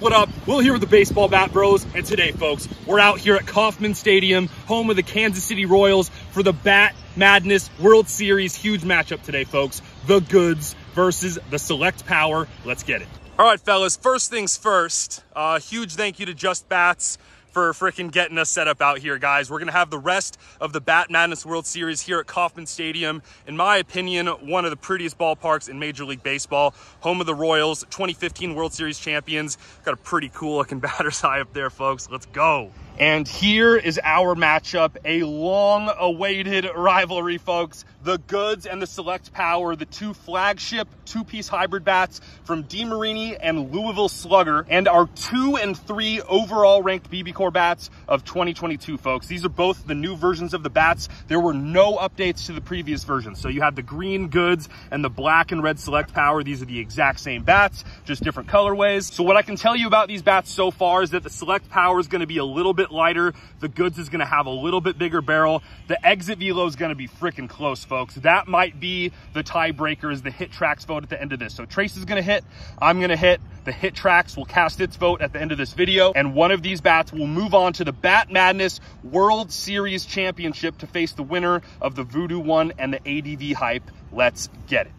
what up? Will here with the Baseball Bat Bros. And today, folks, we're out here at Kauffman Stadium, home of the Kansas City Royals for the Bat Madness World Series. Huge matchup today, folks. The Goods versus the Select Power. Let's get it. All right, fellas, first things first. Uh, huge thank you to Just Bats for freaking getting us set up out here, guys. We're going to have the rest of the Bat Madness World Series here at Kauffman Stadium. In my opinion, one of the prettiest ballparks in Major League Baseball. Home of the Royals, 2015 World Series champions. Got a pretty cool looking batter's eye up there, folks. Let's go. And here is our matchup, a long awaited rivalry, folks. The Goods and the Select Power, the two flagship two-piece hybrid bats from DeMarini and Louisville Slugger, and our two and three overall ranked BBCOR bats of 2022, folks. These are both the new versions of the bats. There were no updates to the previous versions. So you had the green Goods and the black and red Select Power. These are the exact same bats, just different colorways. So what I can tell you about these bats so far is that the Select Power is going to be a little bit lighter. The Goods is going to have a little bit bigger barrel. The exit velo is going to be freaking close, folks. That might be the tiebreaker is the HitTrax vote at the end of this. So Trace is going to hit. I'm going to hit. The HitTrax will cast its vote at the end of this video. And one of these bats will move on to the Bat Madness World Series Championship to face the winner of the Voodoo One and the ADV Hype. Let's get it.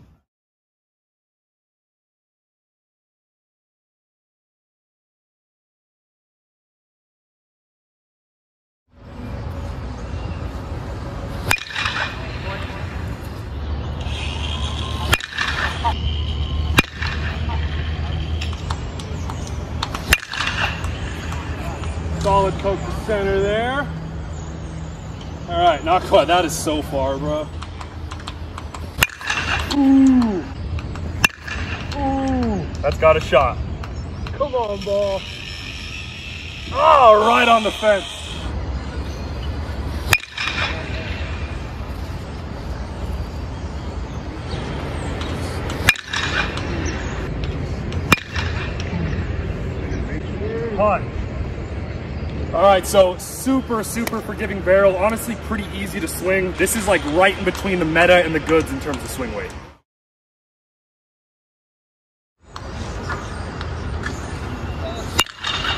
Coke to center there. All right, not quite. That is so far, bro. Ooh. Ooh. That's got a shot. Come on, ball. Oh, right on the fence. Punch. All right, so super, super forgiving barrel. Honestly, pretty easy to swing. This is like right in between the meta and the goods in terms of swing weight.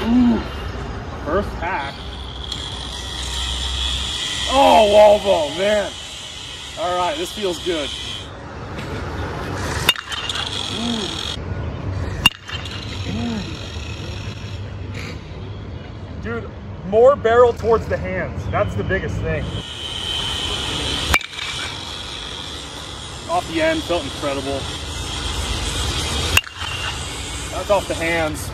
Ooh, first pack. Oh, ball, man. All right, this feels good. Dude, more barrel towards the hands. That's the biggest thing. Off the end, felt incredible. That's off the hands.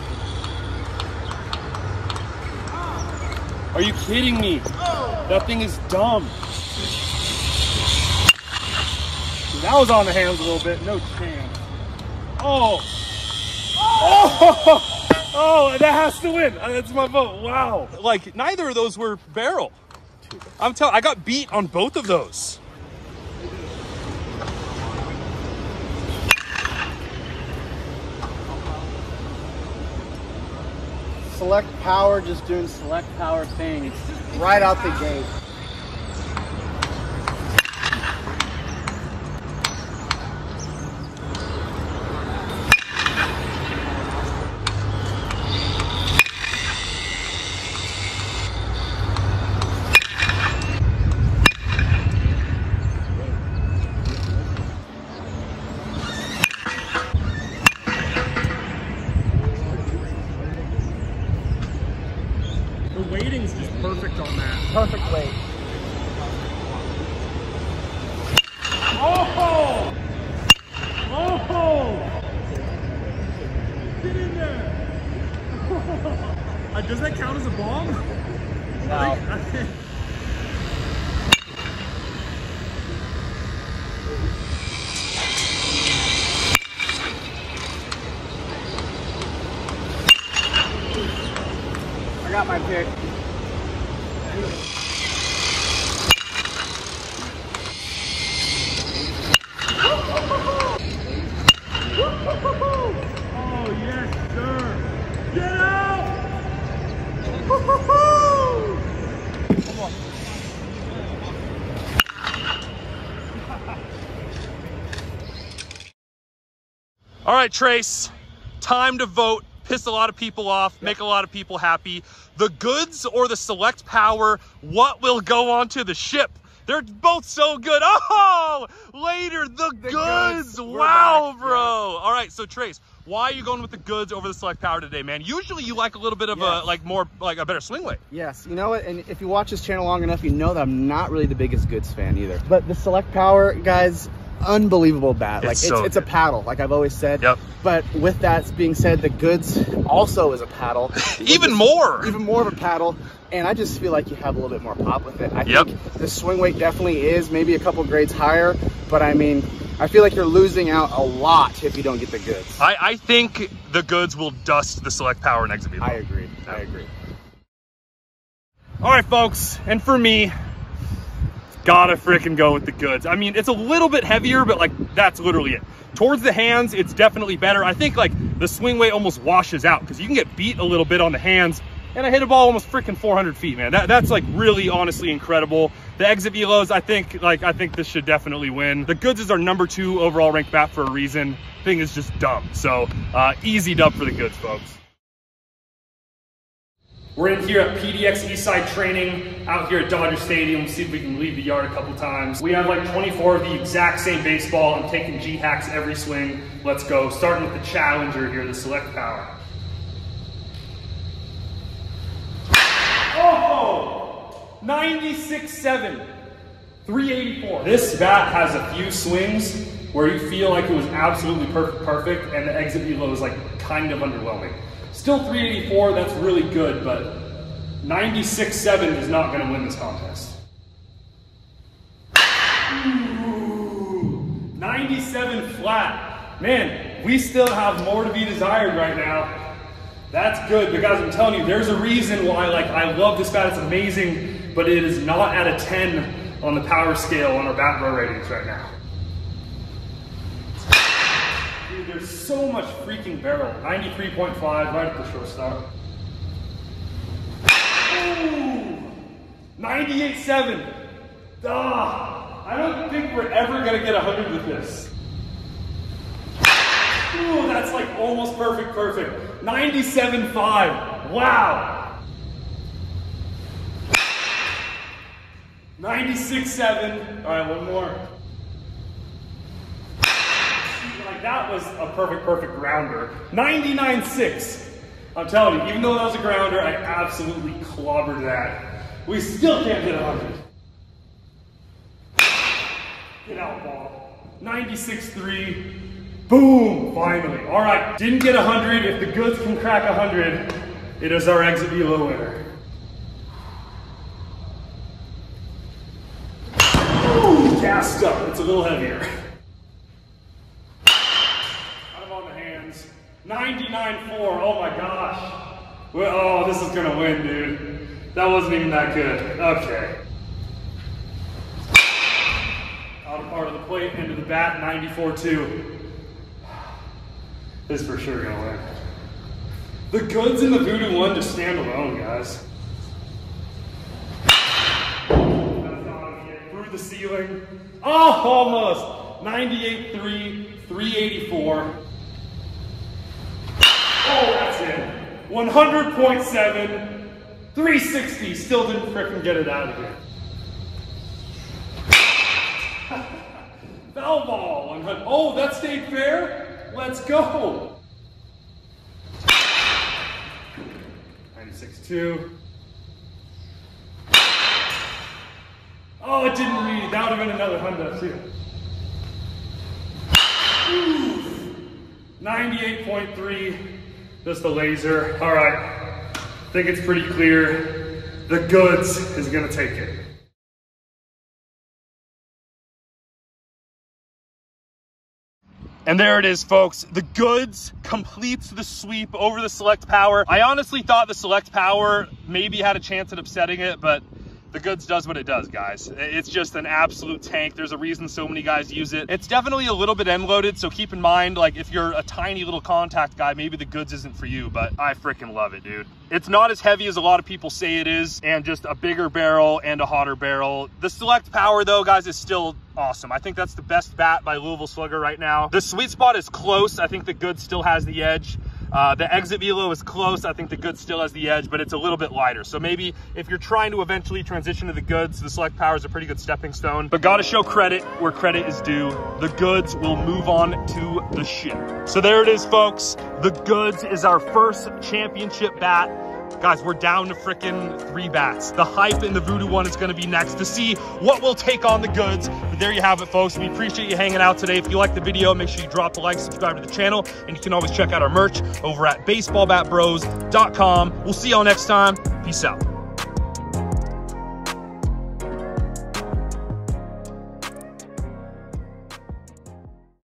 Are you kidding me? That thing is dumb. That was on the hands a little bit, no chance. Oh! Oh! Oh, that has to win. Uh, That's my vote. Wow. Like neither of those were barrel. I'm telling. I got beat on both of those. Select power, just doing select power things right out the gate. The weighting's just perfect on that. Perfect weight. Oh! Oh! Get in there! Uh, does that count as a bomb? No. I got my pick. Oh, yes, sir! Get out! All right, Trace, time to vote piss a lot of people off, make a lot of people happy. The goods or the select power, what will go onto the ship? They're both so good. Oh, later, the, The goods. goods. Wow, back, bro. All right, so Trace, why are you going with the goods over the select power today, man? Usually you like a little bit of a, like more, like a better swing weight. Yes, you know what? And if you watch this channel long enough, you know that I'm not really the biggest goods fan either. But the Select Power, guys, unbelievable bat. like It's it's so it's a paddle, like I've always said. Yep. But with that being said, the goods also is a paddle. Even more. Even more of a paddle. And I just feel like you have a little bit more pop with it. I Yep. think the swing weight definitely is maybe a couple grades higher, but I mean, I feel like you're losing out a lot if you don't get the goods. I, I think the goods will dust the select power and exit I agree. I agree. All right, folks, and for me, gotta freaking go with the goods. I mean, it's a little bit heavier, but like that's literally it. Towards the hands, it's definitely better. I think like the swing weight almost washes out because you can get beat a little bit on the hands. And I hit a ball almost freaking 400 feet, man. That, that's like really honestly incredible. The exit velos, I think like I think this should definitely win. The goods is our number two overall ranked bat for a reason. Thing is just dumb. So uh, easy dub for the goods, folks. We're in here at PDX Eastside Training out here at Dodger Stadium. We'll see if we can leave the yard a couple times. We have like 24 of the exact same baseball. I'm taking G hacks every swing. Let's go. Starting with the challenger here, the select power. Oh! 96-7. 384. This bat has a few swings where you feel like it was absolutely perfect, perfect, and the exit velo is like kind of underwhelming. Still 384, that's really good, but 96.7 is not going to win this contest. 97 flat. Man, we still have more to be desired right now. That's good because I'm telling you, there's a reason why like I love this bat. It's amazing, but it is not at a 10 on the power scale on our bat bro ratings right now. There's so much freaking barrel. 93.5 right at the shortstop. Ooh, 98.7. Ah, I don't think we're ever gonna get 100 with this. Ooh, that's like almost perfect, perfect. 97.5. Wow. 96.7. All right, one more. Like that was a perfect, perfect grounder. 99.6. I'm telling you, even though that was a grounder, I absolutely clobbered that. We still can't hit 100. Get out, ball. 96.3. Boom, finally. All right, didn't get 100. If the goods can crack 100, it is our exit velo winner. Gassed up. It's a little heavier. Kind of on the hands. 99.4. Oh my gosh. Well, oh, this is gonna win, dude. That wasn't even that good. Okay. Out of part of the plate, into the bat, 94.2. This is for sure gonna win. The goods in the Voodoo one just stand alone, guys. Through the ceiling. Oh, almost. 98.3, 384. Oh, that's it. 100.7, 360. Still didn't frickin' get it out of here. Foul ball. 100. Oh, that stayed fair. Let's go. 96.2. Oh, it didn't read. That would have been another Honda too. Ooh. 98.3. Just the laser. All right. I think it's pretty clear. The goods is gonna take it. And there it is, folks. The goods completes the sweep over the select power. I honestly thought the select power maybe had a chance at upsetting it, but the goods does what it does, guys. It's just an absolute tank. There's a reason so many guys use it. It's definitely a little bit end loaded, so keep in mind, like if you're a tiny little contact guy, maybe the goods isn't for you, but I freaking love it, dude. It's not as heavy as a lot of people say it is, and just a bigger barrel and a hotter barrel. The select power though, guys, is still awesome. I think that's the best bat by Louisville Slugger right now. The sweet spot is close. I think the good still has the edge. Uh, the exit velo is close. I think the goods still has the edge, but it's a little bit lighter. So maybe if you're trying to eventually transition to the goods, the Select Power is a pretty good stepping stone. But gotta show credit where credit is due. The goods will move on to the ship. So there it is, folks. The goods is our first championship bat. Guys, we're down to freaking three bats. The hype in the Voodoo one is going to be next to see what will take on the goods. But there you have it, folks. We appreciate you hanging out today. If you like the video, make sure you drop a like, subscribe to the channel, and you can always check out our merch over at baseballbatbros.com. We'll see y'all next time. Peace out.